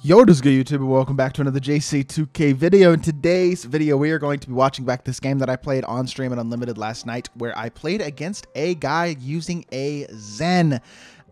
Yo, what is good YouTube and welcome back to another JC2K video. In today's video, we are going to be watching back this game that I played on stream and Unlimited last night where I played against a guy using a Zen.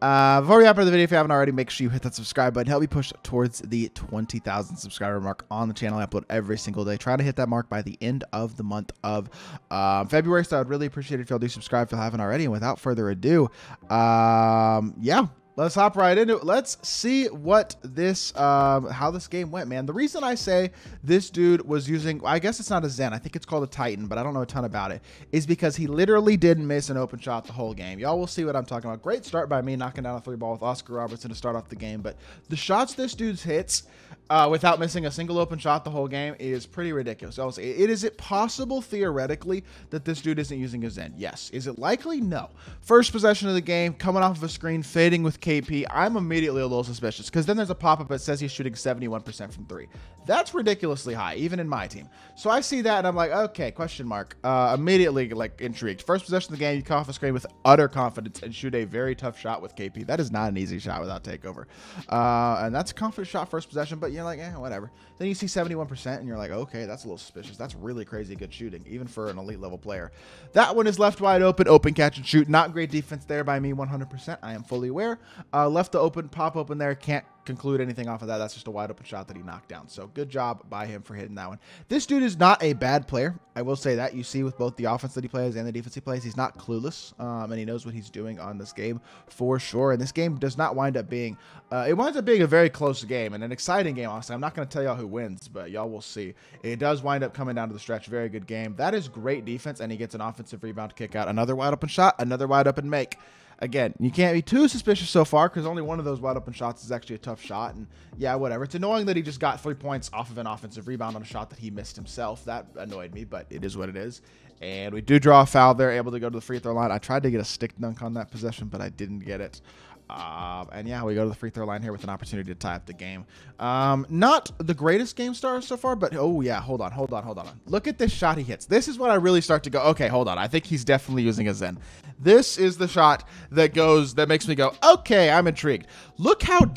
Uh, before we hop the video, if you haven't already, make sure you hit that subscribe button. Help me push towards the 20,000 subscriber mark on the channel. I upload every single day. Try to hit that mark by the end of the month of um, February. So I'd really appreciate it if y'all do subscribe if you haven't already. And without further ado, um, yeah, let's hop right into it. Let's see what this, um, how this game went, man. The reason I say this dude was using, I guess it's not a Zen. I think it's called a Titan, but I don't know a ton about it, is because he literally didn't miss an open shot the whole game. Y'all will see what I'm talking about. Great start by me knocking down a three ball with Oscar Robertson to start off the game, but the shots this dude's hits uh, without missing a single open shot the whole game is pretty ridiculous. Also, it is it possible theoretically that this dude isn't using his Zen? Yes. Is it likely? No. First possession of the game, coming off of a screen, fading with KP. I'm immediately a little suspicious because then there's a pop up that says he's shooting 71% from three. That's ridiculously high, even in my team. So I see that and I'm like, okay, question mark. Uh, immediately like intrigued. First possession of the game, you come off a screen with utter confidence and shoot a very tough shot with KP. That is not an easy shot without takeover. Uh, and that's a confident shot first possession, but you're like, eh, whatever. Then you see 71% and you're like, okay, that's a little suspicious. That's really crazy good shooting, even for an elite level player. That one is left wide open, open catch and shoot. Not great defense there by me 100%. I am fully aware. Uh, left the open, pop open there. Can't conclude anything off of that. That's just a wide open shot that he knocked down. So good job by him for hitting that one. This dude is not a bad player. I will say that. You see with both the offense that he plays and the defense he plays, he's not clueless, um, and he knows what he's doing on this game for sure. And this game does not wind up being, uh, it winds up being a very close game and an exciting game. Honestly, I'm not going to tell y'all who wins, but y'all will see. It does wind up coming down to the stretch. Very good game. That is great defense, and he gets an offensive rebound to kick out. Another wide open shot, another wide open make again, you can't be too suspicious so far because only one of those wide open shots is actually a tough shot. And yeah, whatever. It's annoying that he just got three points off of an offensive rebound on a shot that he missed himself. That annoyed me, but it is what it is. And we do draw a foul there, able to go to the free throw line. I tried to get a stick dunk on that possession, but I didn't get it. Um, and yeah, we go to the free throw line here with an opportunity to tie up the game. Um, not the greatest game star so far, but oh yeah, hold on, hold on, hold on. Look at this shot he hits. This is when I really start to go, okay, hold on. I think he's definitely using a Zen. This is the shot that goes, that makes me go, okay, I'm intrigued. Look how,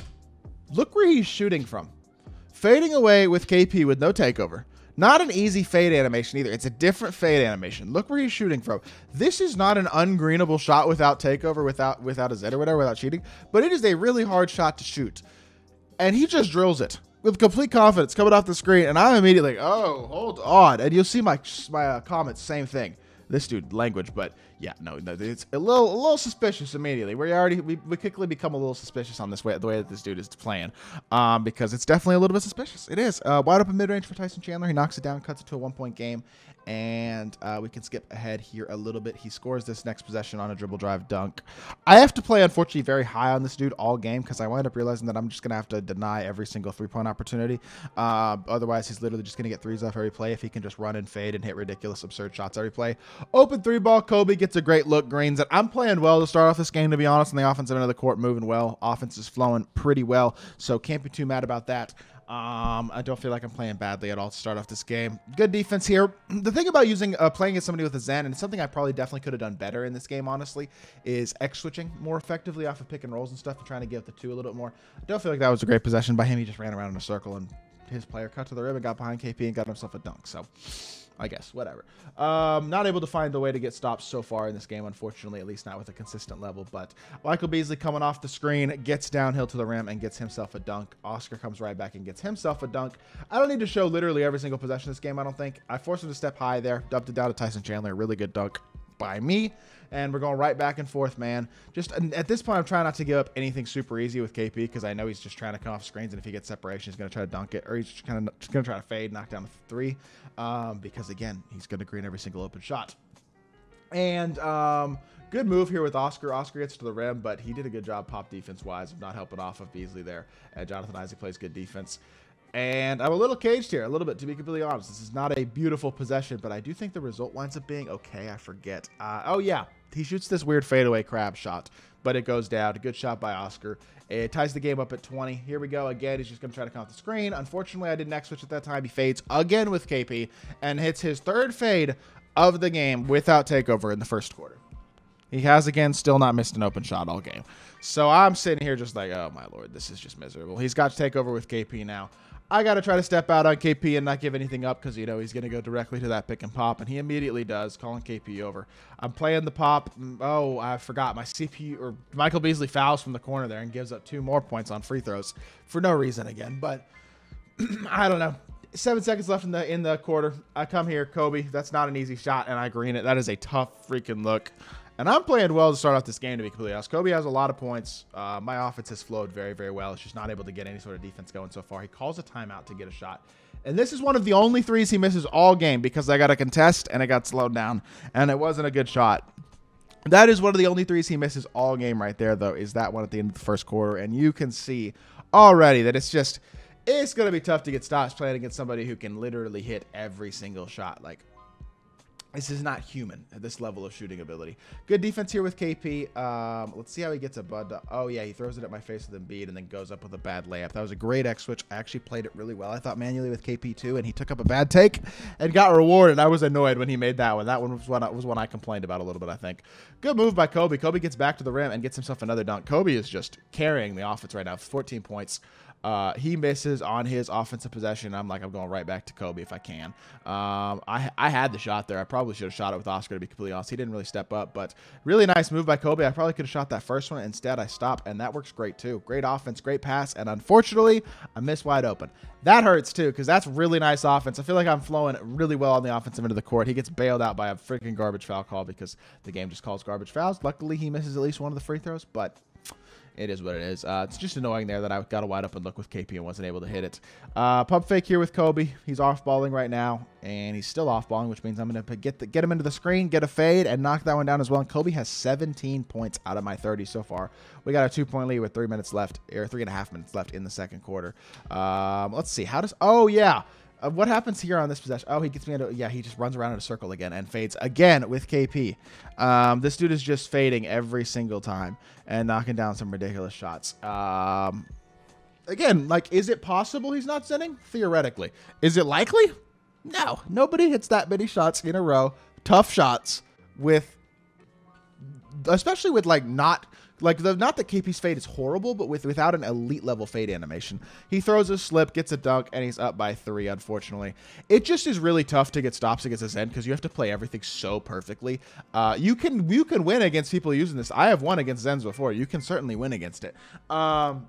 look where he's shooting from. Fading away with KP with no takeover. Not an easy fade animation either. It's a different fade animation. Look where he's shooting from. This is not an ungreenable shot without takeover, without without a Z or whatever, without cheating. But it is a really hard shot to shoot. And he just drills it with complete confidence coming off the screen. And I'm immediately like, oh, hold on. And you'll see my, my uh, comments, same thing this dude language, but yeah, no, no, it's a little a little suspicious immediately. We already we, we quickly become a little suspicious on this way the way that this dude is playing, um, because it's definitely a little bit suspicious. It is uh, wide open mid range for Tyson Chandler. He knocks it down, cuts it to a one point game, and uh, we can skip ahead here a little bit. He scores this next possession on a dribble drive dunk. I have to play unfortunately very high on this dude all game because I wind up realizing that I'm just gonna have to deny every single three point opportunity. Uh, otherwise, he's literally just gonna get threes off every play if he can just run and fade and hit ridiculous absurd shots every play. Open three ball, Kobe gets a great look. Greens it. I'm playing well to start off this game, to be honest. and the offensive end of the court, moving well. Offense is flowing pretty well, so can't be too mad about that. Um, I don't feel like I'm playing badly at all to start off this game. Good defense here. The thing about using uh, playing as somebody with a Zen, and something I probably definitely could have done better in this game, honestly, is X switching more effectively off of pick and rolls and stuff and trying to give the two a little bit more. I don't feel like that was a great possession by him. He just ran around in a circle and his player cut to the rim and got behind KP and got himself a dunk. So I guess, whatever. Um, not able to find the way to get stops so far in this game, unfortunately, at least not with a consistent level. But Michael Beasley coming off the screen, gets downhill to the rim and gets himself a dunk. Oscar comes right back and gets himself a dunk. I don't need to show literally every single possession this game, I don't think. I forced him to step high there, dumped it down to Tyson Chandler. Really good dunk by me. And we're going right back and forth, man. Just at this point, I'm trying not to give up anything super easy with KP because I know he's just trying to come off screens. And if he gets separation, he's going to try to dunk it or he's just kind of just going to try to fade, knock down the three. Um, because again, he's going to green every single open shot. And um, good move here with Oscar. Oscar gets to the rim, but he did a good job pop defense wise of not helping off of Beasley there. And Jonathan Isaac plays good defense. And I'm a little caged here, a little bit, to be completely honest. This is not a beautiful possession, but I do think the result winds up being okay. I forget. Uh, oh, yeah. He shoots this weird fadeaway crab shot, but it goes down. Good shot by Oscar. It ties the game up at 20. Here we go again. He's just going to try to count the screen. Unfortunately, I didn't switch at that time. He fades again with KP and hits his third fade of the game without takeover in the first quarter. He has again still not missed an open shot all game. So I'm sitting here just like, oh my lord, this is just miserable. He's got to take over with KP now. I got to try to step out on KP and not give anything up because, you know, he's going to go directly to that pick and pop. And he immediately does, calling KP over. I'm playing the pop. Mm, oh, I forgot. My CPU or Michael Beasley fouls from the corner there and gives up two more points on free throws for no reason again. But I don't know. Seven seconds left in the in the quarter. I come here, Kobe. That's not an easy shot, and I green it. That is a tough freaking look. And I'm playing well to start off this game, to be completely honest. Kobe has a lot of points. Uh, my offense has flowed very, very well. It's just not able to get any sort of defense going so far. He calls a timeout to get a shot. And this is one of the only threes he misses all game because I got a contest and I got slowed down. And it wasn't a good shot. That is one of the only threes he misses all game right there, though, is that one at the end of the first quarter. And you can see already that it's just, it's going to be tough to get stops playing against somebody who can literally hit every single shot. Like, this is not human at this level of shooting ability. Good defense here with KP. Um, let's see how he gets a bud. Oh, yeah, he throws it at my face with Embiid and then goes up with a bad layup. That was a great X switch. I actually played it really well. I thought manually with KP too, and he took up a bad take and got rewarded. I was annoyed when he made that one. That one was one, was one I complained about a little bit, I think. Good move by Kobe. Kobe gets back to the rim and gets himself another dunk. Kobe is just carrying the offense right now. 14 points. Uh, he misses on his offensive possession. I'm like, I'm going right back to Kobe if I can. Um, I, I had the shot there. I probably should have shot it with Oscar to be completely honest. He didn't really step up, but really nice move by Kobe. I probably could have shot that first one. Instead, I stop, and that works great too. Great offense, great pass, and unfortunately, I miss wide open. That hurts too because that's really nice offense. I feel like I'm flowing really well on the offensive end of the court. He gets bailed out by a freaking garbage foul call because the game just calls garbage fouls. Luckily, he misses at least one of the free throws, but it is what it is. Uh, it's just annoying there that I got a wide open look with KP and wasn't able to hit it. Uh, pump fake here with Kobe. He's off balling right now, and he's still off balling, which means I'm going to get the, get him into the screen, get a fade, and knock that one down as well. And Kobe has 17 points out of my 30 so far. We got a two point lead with three minutes left, or three and a half minutes left in the second quarter. Um, let's see. How does. Oh, yeah. Uh, what happens here on this possession? Oh, he gets me into. Yeah, he just runs around in a circle again and fades again with KP. Um, this dude is just fading every single time and knocking down some ridiculous shots. Um, again, like, is it possible he's not sending? Theoretically. Is it likely? No. Nobody hits that many shots in a row. Tough shots with, especially with like not like the not that KP's fade is horrible, but with without an elite level fade animation. He throws a slip, gets a dunk, and he's up by three. Unfortunately, it just is really tough to get stops against this Zen because you have to play everything so perfectly. Uh, you can you can win against people using this. I have won against Zens before. You can certainly win against it. Um,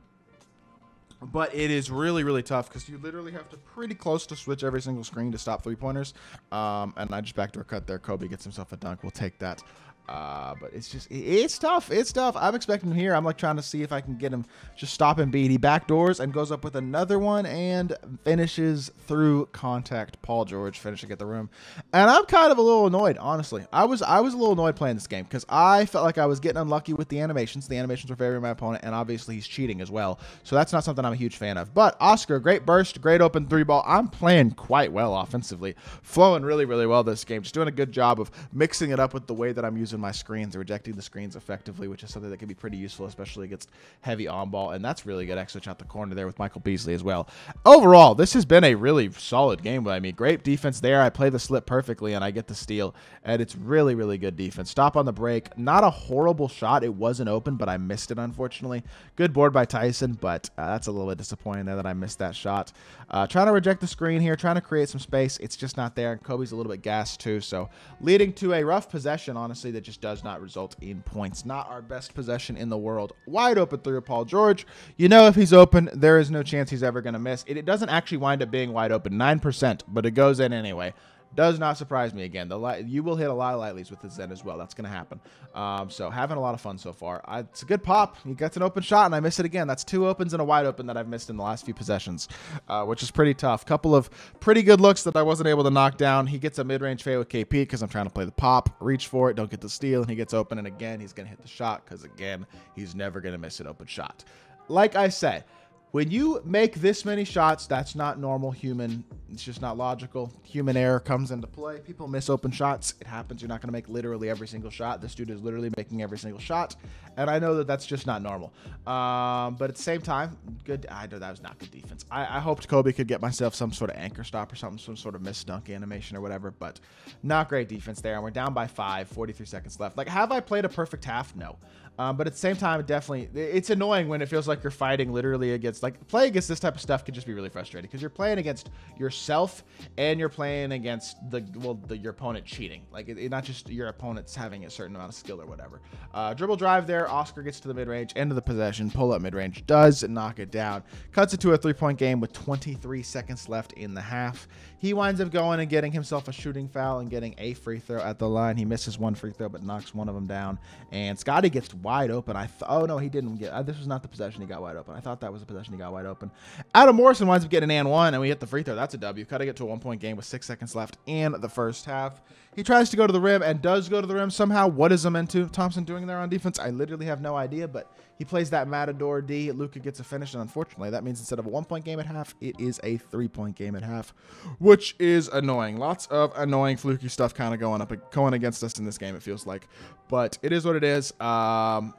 but it is really really tough because you literally have to pretty close to switch every single screen to stop three pointers um, and i just backdoor cut there kobe gets himself a dunk we'll take that uh, but it's just it's tough. It's tough. I'm expecting him here. I'm like trying to see if I can get him just stop and beat. He backdoors and goes up with another one and finishes through contact. Paul George finishing at the room, and I'm kind of a little annoyed. Honestly, I was I was a little annoyed playing this game because I felt like I was getting unlucky with the animations. The animations were favoring my opponent, and obviously he's cheating as well. So that's not something I'm a huge fan of. But Oscar, great burst, great open three ball. I'm playing quite well offensively, flowing really really well this game. Just doing a good job of mixing it up with the way that I'm using my screens, rejecting the screens effectively, which is something that can be pretty useful, especially against heavy on ball. And that's really good switch out the corner there with Michael Beasley as well. Overall, this has been a really solid game by me. Great defense there. I play the slip perfectly and I get the steal. And it's really, really good defense. Stop on the break. Not a horrible shot. It wasn't open, but I missed it, unfortunately. Good board by Tyson, but uh, that's a little bit disappointing there that I missed that shot. Uh, trying to reject the screen here, trying to create some space. It's just not there. Kobe's a little bit gassed too. So leading to a rough possession, honestly, that just does not result in points. Not our best possession in the world. Wide open through Paul George. You know, if he's open, there is no chance he's ever going to miss. It, it doesn't actually wind up being wide open, 9%, but it goes in anyway does not surprise me again. The light, you will hit a lot of lightlies with the Zen as well. That's going to happen. Um, so having a lot of fun so far. I, it's a good pop. He gets an open shot and I miss it again. That's two opens and a wide open that I've missed in the last few possessions, uh, which is pretty tough. Couple of pretty good looks that I wasn't able to knock down. He gets a mid-range fade with KP because I'm trying to play the pop, reach for it, don't get the steal, and he gets open. And again, he's going to hit the shot because again, he's never going to miss an open shot. Like I said, when you make this many shots, that's not normal human. It's just not logical. Human error comes into play. People miss open shots. It happens. You're not going to make literally every single shot. This dude is literally making every single shot. And I know that that's just not normal. Um, but at the same time, good. I know that was not good defense. I, I hoped Kobe could get myself some sort of anchor stop or something, some sort of miss dunk animation or whatever. But not great defense there. And we're down by five, 43 seconds left. Like, have I played a perfect half? No. Um, but at the same time, definitely it's annoying when it feels like you're fighting literally against like playing against this type of stuff can just be really frustrating because you're playing against yourself and you're playing against the well the, your opponent cheating like it, it, not just your opponent's having a certain amount of skill or whatever. Uh, dribble drive there, Oscar gets to the mid range, end of the possession, pull up mid range, does knock it down, cuts it to a three point game with 23 seconds left in the half. He winds up going and getting himself a shooting foul and getting a free throw at the line. He misses one free throw but knocks one of them down, and Scottie gets wide open. I th- oh no, he didn't get. Uh, this was not the possession he got wide open. I thought that was the possession he got wide open. Adam Morrison winds up getting an and one, and we hit the free throw. That's a W. Cutting it to a one point game with six seconds left in the first half. He tries to go to the rim and does go to the rim somehow. What is Amen Thompson doing there on defense? I literally have no idea, but he plays that Matador D. Luka gets a finish, and unfortunately, that means instead of a one point game at half, it is a three point game at half, which is annoying. Lots of annoying, fluky stuff kind of going up, going against us in this game, it feels like. But it is what it is. Um,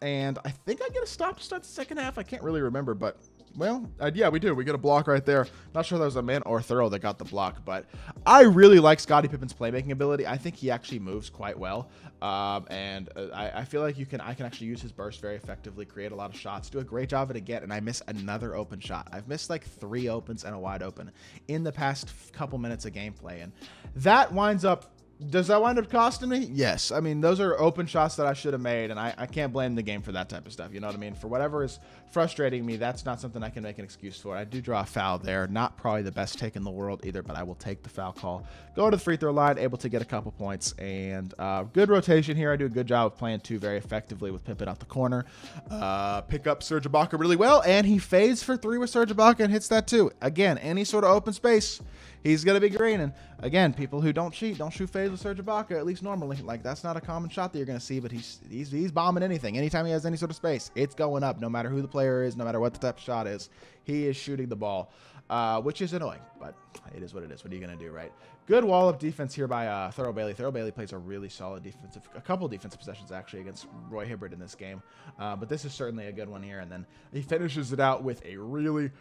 and I think I get a stop to start the second half. I can't really remember, but well, uh, yeah, we do. We get a block right there. Not sure that was Amen or Thurl that got the block, but I really like Scottie Pippen's playmaking ability. I think he actually moves quite well, um, and uh, I, I, feel like you can I can actually use his burst very effectively, create a lot of shots, do a great job at it again, and I miss another open shot. I've missed like three opens and a wide open in the past couple minutes of gameplay, and that winds up does that wind up costing me? Yes. I mean, those are open shots that I should have made, and I, I can't blame the game for that type of stuff. You know what I mean? For whatever is frustrating me, that's not something I can make an excuse for. I do draw a foul there. Not probably the best take in the world either, but I will take the foul call. Go to the free throw line, able to get a couple points, and uh, good rotation here. I do a good job of playing two very effectively with Pippen out the corner. Uh, pick up Serge Ibaka really well, and he fades for three with Serge Ibaka and hits that too. Again, any sort of open space he's gonna be green. And again, people who don't cheat don't shoot fades with Serge Ibaka at least normally. Like that's not a common shot that you're gonna see, but he's he's he's bombing anything. Anytime he has any sort of space, it's going up. No matter who the player is, no matter what the type of shot is, he is shooting the ball, uh, which is annoying, but it is what it is. What are you gonna do, right? Good wall up defense here by uh, Thurl Bailey. Thurl Bailey plays a really solid defensive, a couple defensive possessions actually against Roy Hibbert in this game, uh, but this is certainly a good one here. And then he finishes it out with a really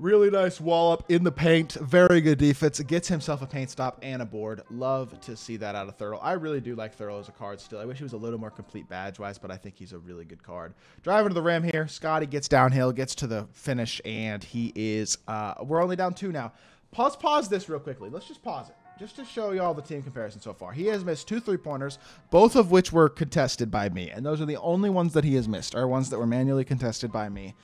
Really nice wallop in the paint. Very good defense. Gets himself a paint stop and a board. Love to see that out of Thurl. I really do like Thurl as a card still. I wish he was a little more complete badge-wise, but I think he's a really good card. Driving to the rim here. Scottie gets downhill, gets to the finish, and he is... Uh, we're only down two now. Pause, pause this real quickly. Let's just pause it just to show you all the team comparison so far. He has missed two three pointers, both of which were contested by me. And those are the only ones that he has missed, are ones that were manually contested by me.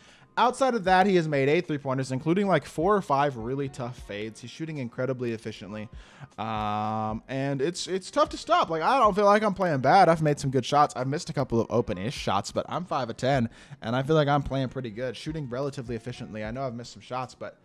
Outside of that, he has made eight three pointers, including like four or five really tough fades. He's shooting incredibly efficiently, um, and it's it's tough to stop. Like I don't feel like I'm playing bad. I've made some good shots. I've missed a couple of open-ish shots, but I'm five of ten, and I feel like I'm playing pretty good, shooting relatively efficiently. I know I've missed some shots, but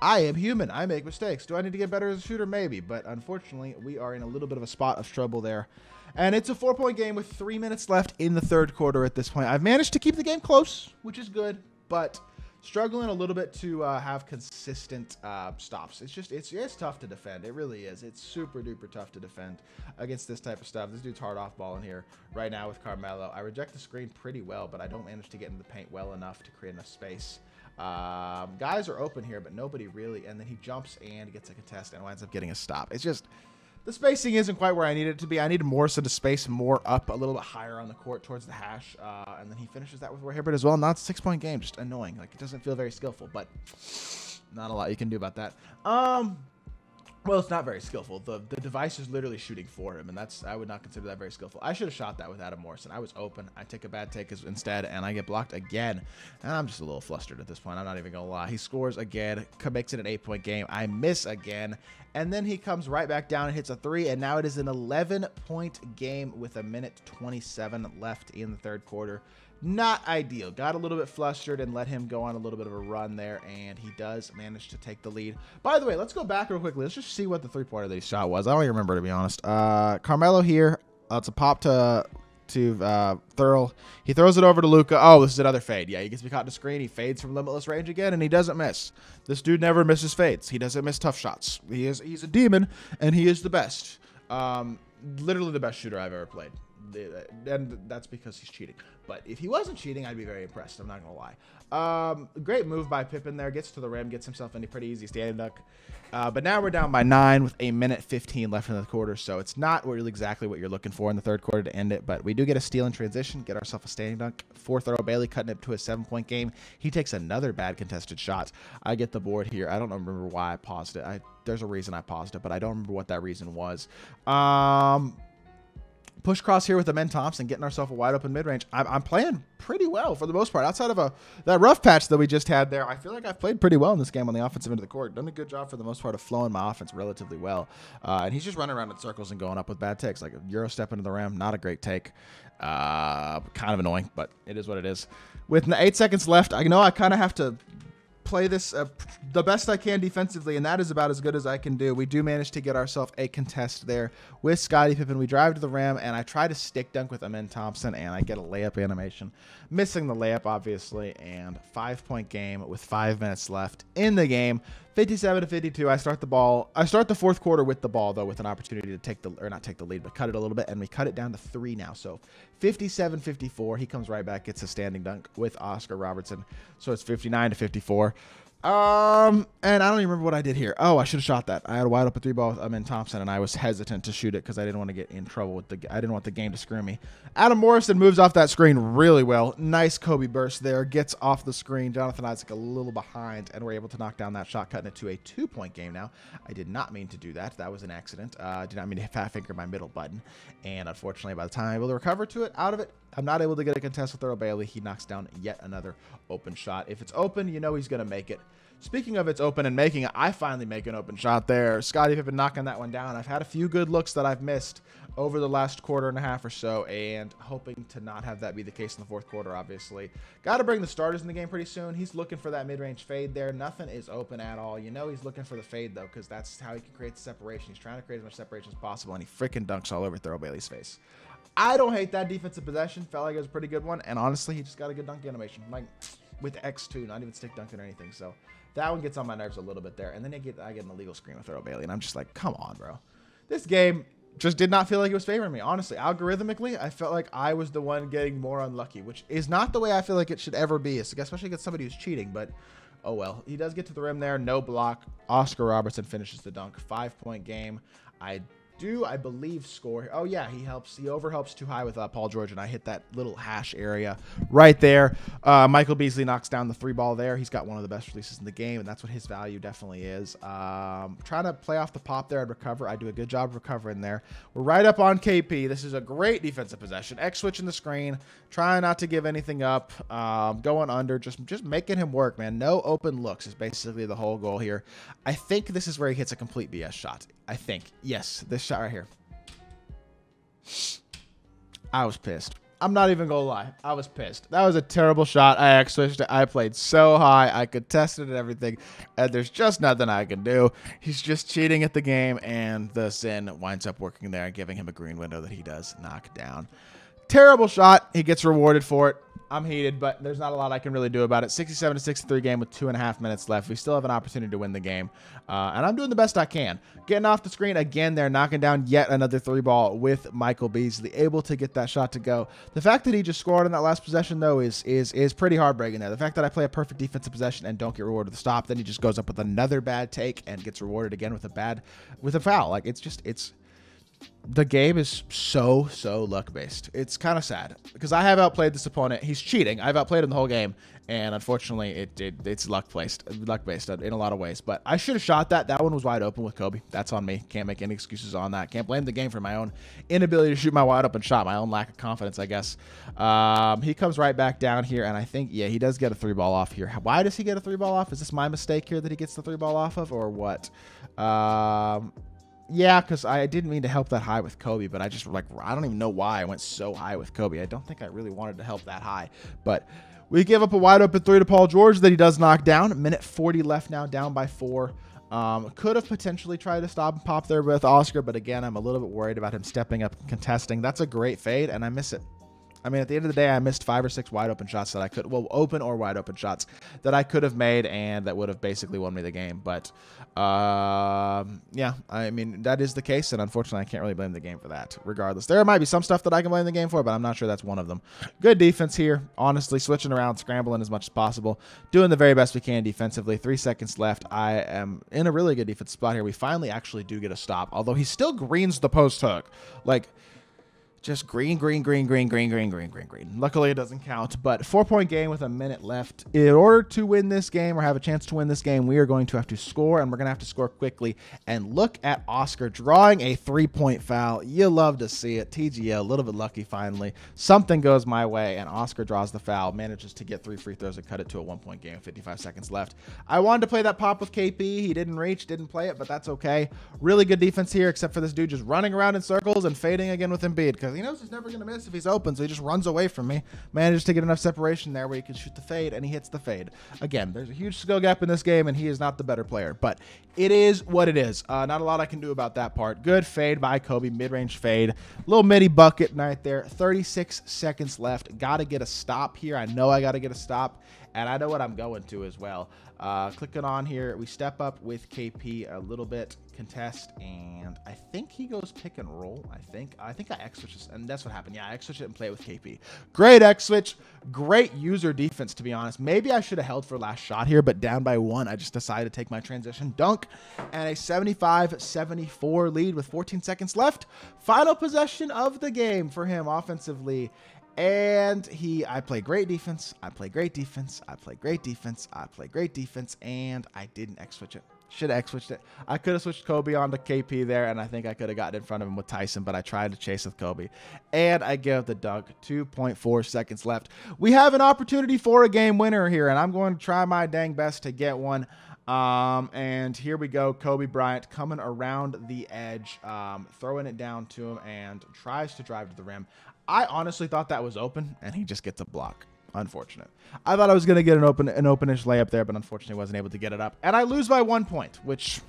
I am human. I make mistakes. Do I need to get better as a shooter? Maybe, but unfortunately, we are in a little bit of a spot of trouble there. And it's a four point game with three minutes left in the third quarter at this point. I've managed to keep the game close, which is good but struggling a little bit to uh, have consistent uh, stops. It's just it's it's tough to defend. It really is. It's super duper tough to defend against this type of stuff. This dude's hard off ball in here right now with Carmelo. I reject the screen pretty well, but I don't manage to get in the paint well enough to create enough space. Um, guys are open here, but nobody really. And then he jumps and gets a contest and winds up getting a stop. It's just the spacing isn't quite where I need it to be. I need Morrison to space more up, a little bit higher on the court towards the hash. Uh, and then he finishes that with Roy Hibbert as well. Not a six-point game, just annoying. Like, it doesn't feel very skillful, but not a lot you can do about that. Um, well, it's not very skillful. The the device is literally shooting for him, and that's I would not consider that very skillful. I should have shot that with Adam Morrison. I was open. I take a bad take instead, and I get blocked again. And I'm just a little flustered at this point. I'm not even gonna lie. He scores again, makes it an eight point game. I miss again, and then he comes right back down and hits a three, and now it is an 11 point game with a minute 27 left in the third quarter not ideal. Got a little bit flustered and let him go on a little bit of a run there, and he does manage to take the lead. By the way, let's go back real quickly. Let's just see what the three-pointer he shot was. I don't even remember, to be honest. Uh, Carmelo here. Uh, it's a pop to to uh, Thurl. He throws it over to Luka. Oh, this is another fade. Yeah, he gets me caught in the screen. He fades from limitless range again, and he doesn't miss. This dude never misses fades. He doesn't miss tough shots. He is he's a demon, and he is the best. Um, literally the best shooter I've ever played and that's because he's cheating. But if he wasn't cheating, I'd be very impressed. I'm not gonna lie. Um, great move by Pippen there. Gets to the rim, gets himself into pretty easy standing duck. Uh, but now we're down by nine with a minute 15 left in the quarter, so it's not really exactly what you're looking for in the third quarter to end it. But we do get a steal in transition, get ourselves a standing dunk. Fourth throw, Bailey cutting it to a seven-point game. He takes another bad contested shot. I get the board here. I don't remember why I paused it. I, there's a reason I paused it, but I don't remember what that reason was. Um, push cross here with Amen Thompson, getting ourselves a wide open mid range. I'm, I'm, playing pretty well for the most part. Outside of a that rough patch that we just had there, I feel like I've played pretty well in this game on the offensive end of the court. Done a good job for the most part of flowing my offense relatively well. Uh, and he's just running around in circles and going up with bad takes, like a Euro step into the rim. Not a great take. Uh, kind of annoying, but it is what it is. With eight seconds left, I know I kind of have to play this uh, the best I can defensively, and that is about as good as I can do. We do manage to get ourselves a contest there with Scottie Pippen. We drive to the rim, and I try to stick dunk with Amen Thompson, and I get a layup animation. Missing the layup, obviously, and five-point game with five minutes left in the game. 57 to 52. I start the ball. I start the fourth quarter with the ball though, with an opportunity to take the or not take the lead, but cut it a little bit, and we cut it down to three now. So 57-54. He comes right back, gets a standing dunk with Oscar Robertson. So it's 59 to 54. Um, and I don't even remember what I did here. Oh, I should have shot that. I had a wide open three ball with Amen Thompson, and I was hesitant to shoot it because I didn't want to get in trouble with the. I didn't want the game to screw me. Adam Morrison moves off that screen really well. Nice Kobe burst there. Gets off the screen. Jonathan Isaac a little behind, and we're able to knock down that shot, cutting it to a two-point game now. I did not mean to do that. That was an accident. Uh, I did not mean to fat finger my middle button, and unfortunately, by the time I'm able to recover to it, out of it, I'm not able to get a contest with Thurl Bailey. He knocks down yet another open shot. If it's open, you know he's going to make it. Speaking of it's open and making it, I finally make an open shot there. Scottie Pippen knocking that one down. I've had a few good looks that I've missed over the last quarter and a half or so, and hoping to not have that be the case in the fourth quarter, obviously. Got to bring the starters in the game pretty soon. He's looking for that mid-range fade there. Nothing is open at all. You know he's looking for the fade, though, because that's how he can create the separation. He's trying to create as much separation as possible, and he freaking dunks all over Thurl Bailey's face. I don't hate that defensive possession. Felt like it was a pretty good one, and honestly, he just got a good dunk animation. Like, with X2, not even stick dunking or anything, so... That one gets on my nerves a little bit there. And then I get I get an illegal screen with Thurl Bailey, and I'm just like, come on, bro. This game just did not feel like it was favoring me. Honestly, algorithmically, I felt like I was the one getting more unlucky, which is not the way I feel like it should ever be, especially against somebody who's cheating. But oh well. He does get to the rim there, no block. Oscar Robertson finishes the dunk. Five point game. I do, I believe, score. Oh, yeah, he helps. He overhelps too high with uh, Paul George, and I hit that little hash area right there. Uh, Michael Beasley knocks down the three ball there. He's got one of the best releases in the game, and that's what his value definitely is. Um, trying to play off the pop there and recover. I do a good job recovering there. We're right up on KP. This is a great defensive possession. X switching the screen, trying not to give anything up, um, going under, just, just making him work, man. No open looks is basically the whole goal here. I think this is where he hits a complete BS shot. I think. Yes, this shot right here. I was pissed. I'm not even gonna lie. I was pissed. That was a terrible shot. I it. I played so high. I contested and everything. And there's just nothing I can do. He's just cheating at the game, and the Zen winds up working there and giving him a green window that he does knock down. Terrible shot. He gets rewarded for it. I'm heated, but there's not a lot I can really do about it. 67 to 63 game with two and a half minutes left. We still have an opportunity to win the game, uh, and I'm doing the best I can. Getting off the screen again, they're knocking down yet another three ball with Michael Beasley, able to get that shot to go. The fact that he just scored on that last possession though is is is pretty heartbreaking. There, the fact that I play a perfect defensive possession and don't get rewarded with a stop, then he just goes up with another bad take and gets rewarded again with a bad with a foul. Like it's just it's the game is so so luck based. It's kind of sad because I have outplayed this opponent. He's cheating. I've outplayed him the whole game, and unfortunately, it, it it's luck placed, luck based in a lot of ways. But I should have shot that. That one was wide open with Kobe. That's on me. Can't make any excuses on that. Can't blame the game for my own inability to shoot my wide open shot. My own lack of confidence, I guess. Um, he comes right back down here, and I think yeah, he does get a three ball off here. Why does he get a three ball off? Is this my mistake here that he gets the three ball off of, or what? Um, yeah, because I didn't mean to help that high with Kobe, but I just like I don't even know why I went so high with Kobe. I don't think I really wanted to help that high, but we give up a wide open three to Paul George that he does knock down. Minute 40 left now, down by four. Um, could have potentially tried to stop and pop there with Oscar, but again, I'm a little bit worried about him stepping up and contesting. That's a great fade, and I miss it. I mean, at the end of the day, I missed five or six wide open shots that I could, well, open or wide open shots that I could have made and that would have basically won me the game. But uh, yeah, I mean, that is the case. And unfortunately, I can't really blame the game for that. Regardless, there might be some stuff that I can blame the game for, but I'm not sure that's one of them. Good defense here. Honestly, switching around, scrambling as much as possible, doing the very best we can defensively. Three seconds left. I am in a really good defense spot here. We finally actually do get a stop, although he still greens the post hook. Like, just green, green, green, green, green, green, green, green, green. Luckily, it doesn't count, but four point game with a minute left. In order to win this game or have a chance to win this game, we are going to have to score, and we're going to have to score quickly. And look at Oscar drawing a three point foul. You love to see it. TGL, a little bit lucky finally. Something goes my way, and Oscar draws the foul, manages to get three free throws and cut it to a one point game, 55 seconds left. I wanted to play that pop with KP. He didn't reach, didn't play it, but that's okay. Really good defense here, except for this dude just running around in circles and fading again with Embiid because he knows he's never going to miss if he's open, so he just runs away from me. Manages to get enough separation there where he can shoot the fade, and he hits the fade. Again, there's a huge skill gap in this game, and he is not the better player, but it is what it is. Uh, not a lot I can do about that part. Good fade by Kobe, mid-range fade. Little midi bucket night there. 36 seconds left. Got to get a stop here. I know I got to get a stop, and I know what I'm going to as well. Uh, clicking on here, we step up with KP a little bit, contest, and I think he goes pick and roll. I think I think I X switch, and that's what happened. Yeah, I X switch it and play it with KP. Great X switch, great user defense to be honest. Maybe I should have held for last shot here, but down by one, I just decided to take my transition dunk and a 75-74 lead with 14 seconds left. Final possession of the game for him offensively. And he, I play great defense. I play great defense. I play great defense. I play great defense. And I didn't X switch it. Should have X switched it. I could have switched Kobe onto KP there, and I think I could have gotten in front of him with Tyson, but I tried to chase with Kobe. And I give the dunk. 2.4 seconds left. We have an opportunity for a game winner here, and I'm going to try my dang best to get one. Um, and here we go. Kobe Bryant coming around the edge, um, throwing it down to him, and tries to drive to the rim. I honestly thought that was open, and he just gets a block. Unfortunate. I thought I was going to get an open, an openish layup there, but unfortunately wasn't able to get it up. And I lose by one point, which,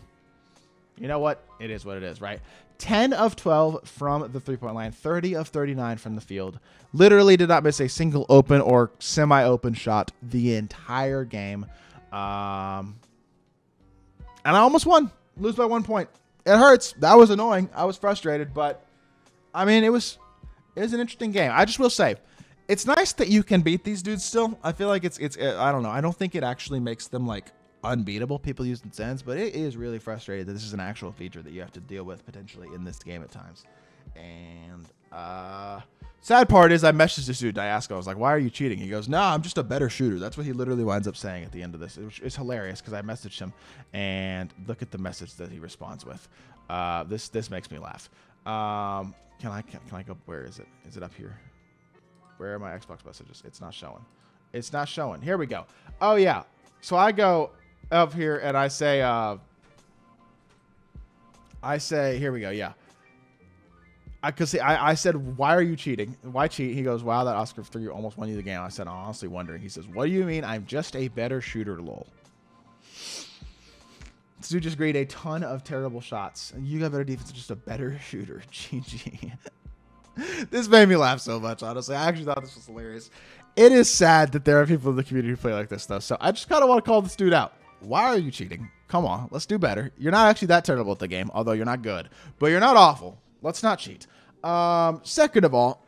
you know what? It is what it is, right? 10 of 12 from the three point line, 30 of 39 from the field. Literally did not miss a single open or semi open shot the entire game. Um, and I almost won. Lose by one point. It hurts. That was annoying. I was frustrated, but I mean, it was it was an interesting game. I just will say, it's nice that you can beat these dudes still. I feel like it's it's I don't know. I don't think it actually makes them like unbeatable. People use sense. but it is really frustrating that this is an actual feature that you have to deal with potentially in this game at times. And uh sad part is I messaged this dude Diasco. I was like, "Why are you cheating?" He goes, "No, nah, I'm just a better shooter." That's what he literally winds up saying at the end of this. It's hilarious because I messaged him, and look at the message that he responds with. Uh, this this makes me laugh. Um, can I can, can I go? Where is it? Is it up here? Where are my Xbox messages? It's not showing. It's not showing. Here we go. Oh yeah. So I go up here and I say, uh, I say, here we go. Yeah. I could see. I, I said, why are you cheating? Why cheat? He goes, wow, that Oscar three almost won you the game. I said, honestly wondering. He says, what do you mean? I'm just a better shooter, lol. Dude just graded a ton of terrible shots. And you got better defense, just a better shooter. GG. this made me laugh so much, honestly. I actually thought this was hilarious. It is sad that there are people in the community who play like this stuff. So I just kind of want to call this dude out. Why are you cheating? Come on, let's do better. You're not actually that terrible at the game, although you're not good. But you're not awful. Let's not cheat. Um, second of all,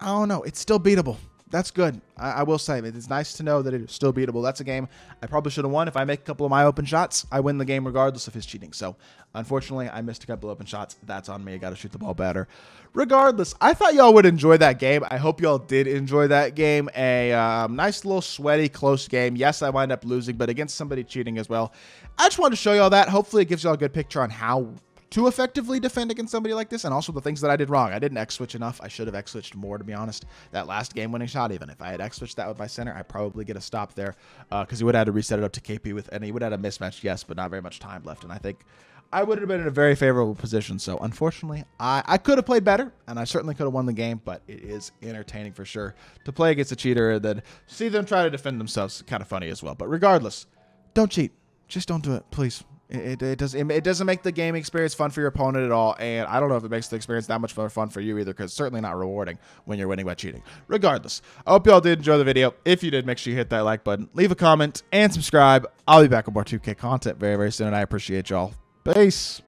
I don't know. It's still beatable that's good. I, I, will say it's nice to know that it's still beatable. That's a game I probably should have won. If I make a couple of my open shots, I win the game regardless of his cheating. So, unfortunately, I missed a couple open shots. That's on me. I got to shoot the ball better. Regardless, I thought y'all would enjoy that game. I hope y'all did enjoy that game. A um, nice little sweaty, close game. Yes, I wind up losing, but against somebody cheating as well. I just wanted to show y'all that. Hopefully, it gives y'all a good picture on how to effectively defend against somebody like this, and also the things that I did wrong. I didn't X switch enough. I should have X switched more, to be honest. That last game winning shot, even if I had X switched that with my center, I probably get a stop there because uh, he would have had to reset it up to KP with, and he would have had a mismatch, yes, but not very much time left. And I think I would have been in a very favorable position. So unfortunately, I, I could have played better, and I certainly could have won the game. But it is entertaining for sure to play against a cheater and then see them try to defend themselves. Kind of funny as well. But regardless, don't cheat. Just don't do it, please. It, it, does it, doesn't make the game experience fun for your opponent at all, and I don't know if it makes the experience that much more fun for you either, because certainly not rewarding when you're winning by cheating. Regardless, I hope y'all did enjoy the video. If you did, make sure you hit that like button, leave a comment, and subscribe. I'll be back with more 2K content very, very soon, and I appreciate y'all. Peace.